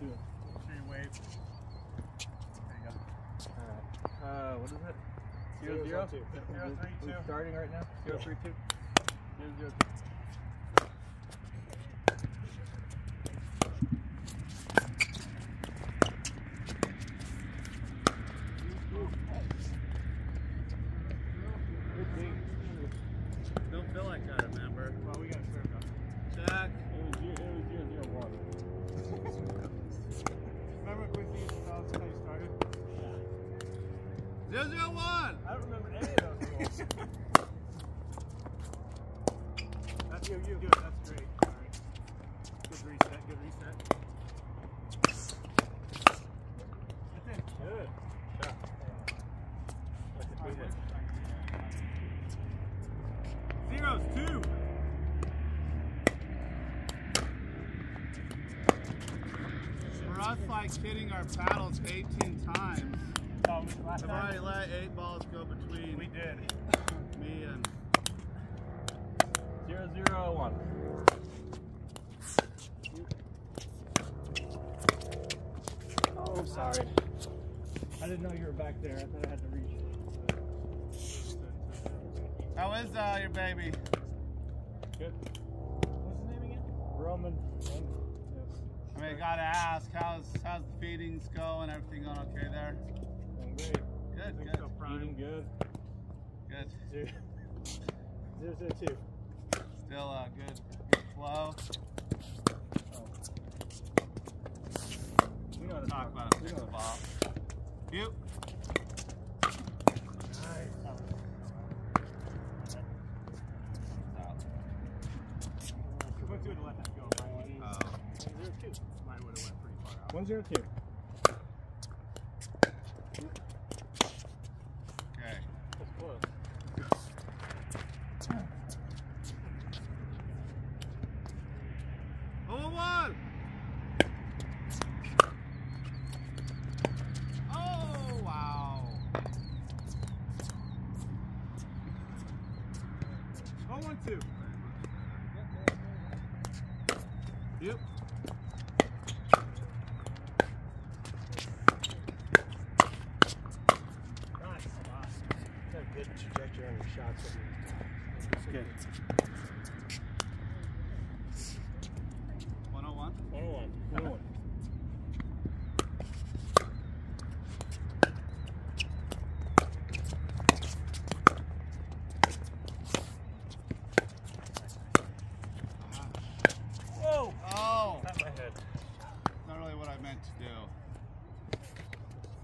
two. Make sure you wave. There you go. Alright. Uh, what is it? Zero Zero's zero? on two. We're starting right now? Zero three two? Zero zero Don't feel like that, remember? Well, we got to serve though. Check. It was zero, it was zero zero one. Remember Quincy used to tell us how you started? Zero zero one. I don't remember any of those rules. That's you, you. Good, that's great. All right. Good reset, good reset. That's it. Good. Zeros, two. For us, like hitting our paddles 18 times, I've already let eight balls go between We did. me and. Zero zero one. Oh, sorry. I didn't know you were back there. I thought I had to reach. How is uh, your baby? Good. What's his name again? Roman. I mean, gotta ask, how's how's the feedings going? Everything going okay there? Doing great. Good, Think good, so, Prime. Eating good. good. Zero. Zero zero two. Still a good, good flow. We know how to Talk about a We six know. ball. You. Quincy would have let that go. Mine Oh. Zero two. mine would have went pretty far out. One zero two. Okay. That's close. Oh, one. Oh, wow. Oh, one, two. Yep. Nice. Got a good trajectory on your shots. Good. 101. One on one. One oh oh one. Whoa! Oh, Not my head. not really what I meant to do.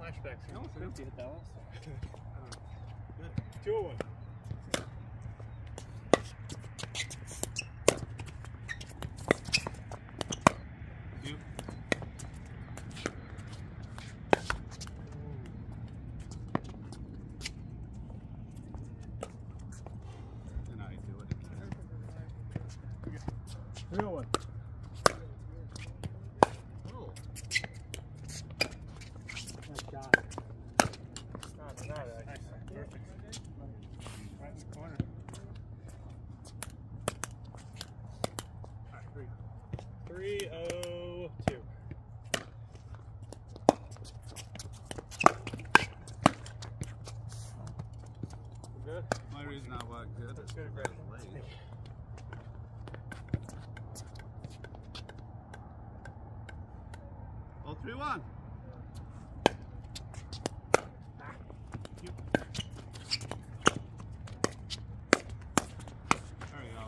Flashbacks. Almost fifty hit that last time. Two oh one. You. And I do it again. Three oh one. Oh. Nice shot. Not, not Nice. Perfect. Right in the corner. All right, three. Three oh two. Good. My reason I wasn't good. That's good because I was late. Oh, three one. There we go.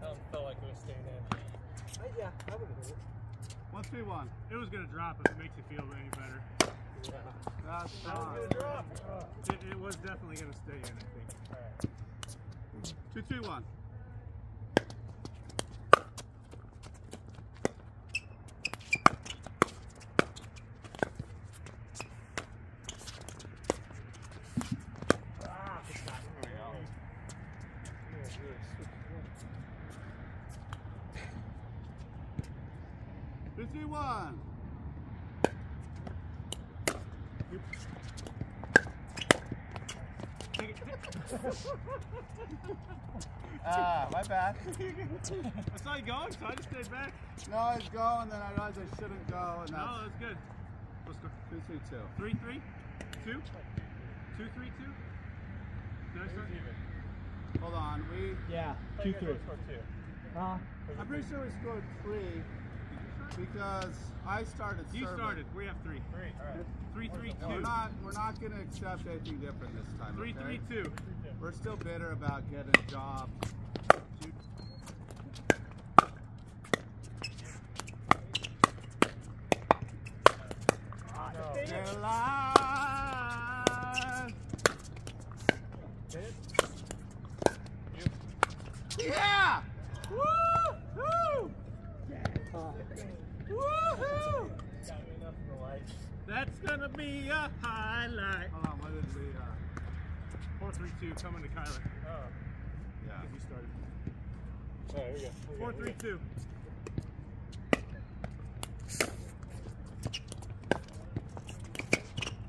That one felt like it was staying in. Uh, yeah, I would have hit it. One three one. It was gonna drop if it makes you feel any better. Yeah. That's That was fine. gonna drop. It, it was definitely gonna stay in, I think. Alright. Two one. Ah, good shot. There we go. Yeah, really switched. Two three one. Take it. Ah, my bad. I saw you going, so I just stayed back. No, I was going, then I realized I shouldn't go, and No, that's that's good. Let's go. two, three, two. Three, three, two, two, three, two. Did I start? Hold on, we. Yeah, two, three. Huh? I'm pretty sure we scored three because I started. You serving. started. We have three. Three, alright. Three, three, We're two. not. We're not going to accept anything different this time. Three, okay? three, two. We're still bitter about getting a job. Yeah! Woo-hoo! Woo-hoo! That's gonna be a highlight. Hold on, what did we? Uh, Four, three, two. Coming to Kyler. Oh. yeah. You started. Oh, here we go. Four, three, two.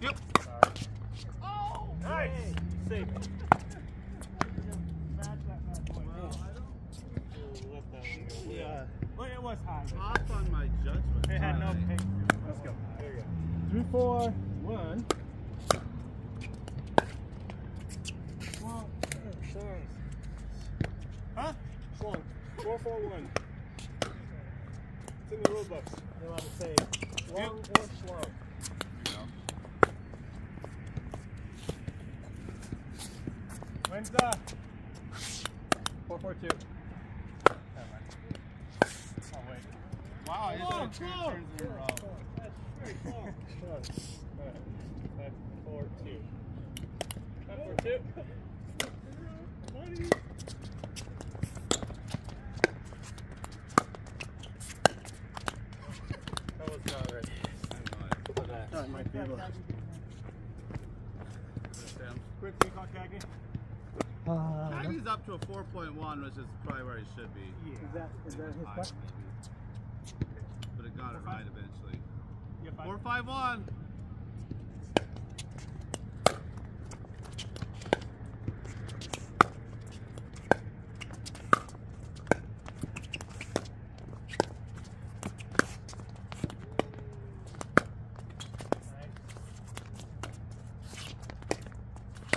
Yep. Oh! Nice! Save it. Yeah. Well, it was high. Off on my judgment. It had no pace. Let's go. There you go. Three, four, one. 441. It's in the rule books. You know how to say long or slow. When's the 442? Oh, wait. Wow, it's like two turns in a row. That's very slow. That's 4 2. That's 4 2. That might be a little. Quick, you caught Kagi? Uh, Cagney's up to a 4.1, which is probably where he should be. Yeah. is that, is that his Five, maybe. But it got it right eventually. You have? Four, five, one.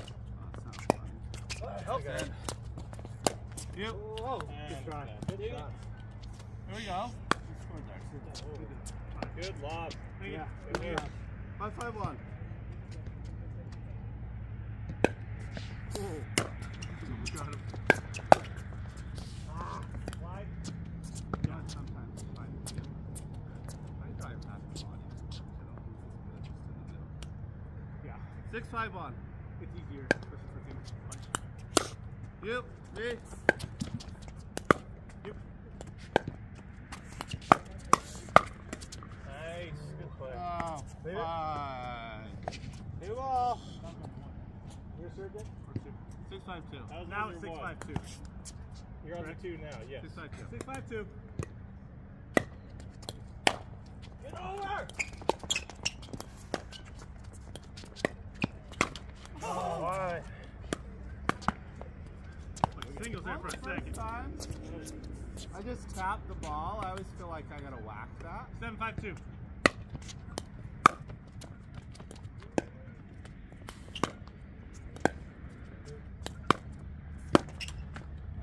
Oh, it's not funny. Okay. Yep. Whoa. Good try. Good Good shot. shot. There we go. Good lob. Yeah. Good Good hit. job. Five, five, one. Got him. Wide. Yeah, sometimes it's fine. I drive past the body. You know, just in the middle. Yeah. Six, five, one. It's easier, especially for. Punch. Yep. Me. Yep. Nice. Good play. Oh, Leave it. five. New ball. Your serve then? Or two. Six, five, two. That was Now it's six, one. five, two. You're on to Correct. two now, yes. Six, five, two. Six, five, two. Get over! Oh, why? Singles there for a second. time, I just tapped the ball. I always feel like I gotta whack that. Seven, five, two.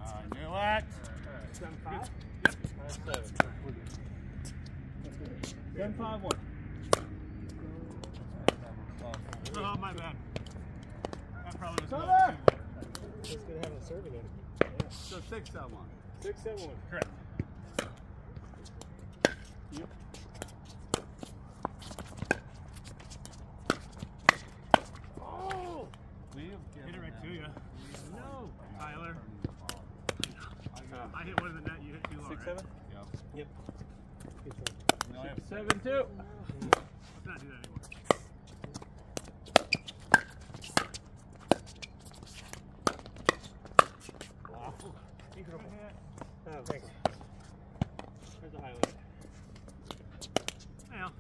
I it. Seven, five? Yep. Seven. Seven, five, one. Oh, my bad. That probably was Cover! It's good having a serve again. So six, seven, one. Six, seven, one. Correct. Yep. Oh! We've Hit it right to you. No! Kyler. Ah. I hit one in the net, you hit two low, Six, right? seven? Yep. Yep. Good try. We only have Six, seven, two. Let's not do that anymore. Wow. Incredible. Oh, thanks. There's a highlight. Well,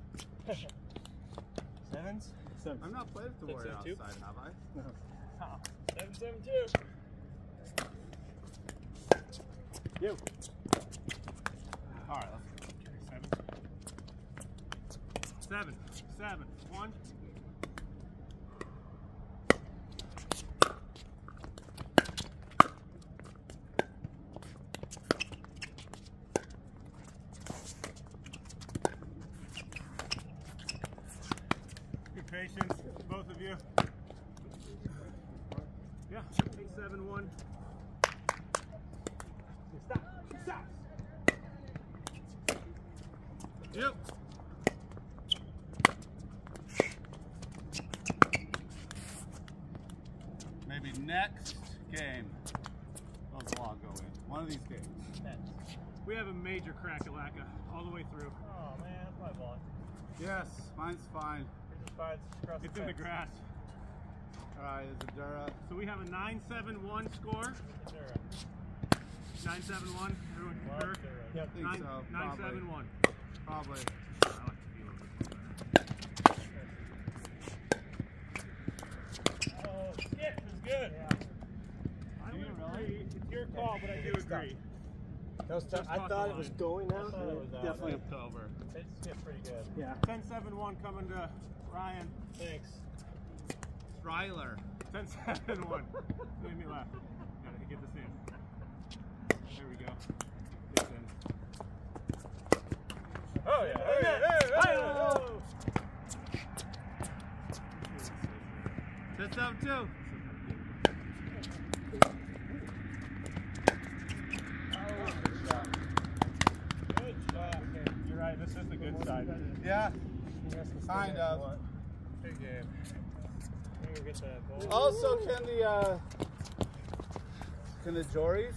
Sevens? Seven. I've not played with the Warrior seven, two. outside, have I? No. uh-uh. Seven, seven, two. You. All right, let's go. Seven. Seven. Seven. One. Good patience, both of you. Yeah, eight, seven, one. Stop. Stop. Yep. Maybe next game, those will all go in. One of these games. We have a major crack-a-lacka all the way through. Oh man, that's my ball. Yes, mine's fine. Here's the five across It's the in the grass. All right, is a Dura? So we have a 971 score. Dura. 971. Everyone Love concur? Dura. Yep. I think Nine, so. Probably. 971. Probably. I like the feel of it. Oh, shit, it was good. I Do you would really? agree. It's your call, but I do agree. That was tough. I thought the it was going now. I thought it was out. Definitely. Flipped over. It just hit pretty good. Yeah. 1071 coming to Ryan. Thanks. Stryler. 1071. Made me laugh. Gotta get this in. There we go. It's in. Oh yeah. Hey, hey, hey, Hi-oh! Sets up two. Good shot. You're right. This is the good side. Yeah, kind of. Big game. Maybe we'll get that ball. Also, can the uh, can the Jories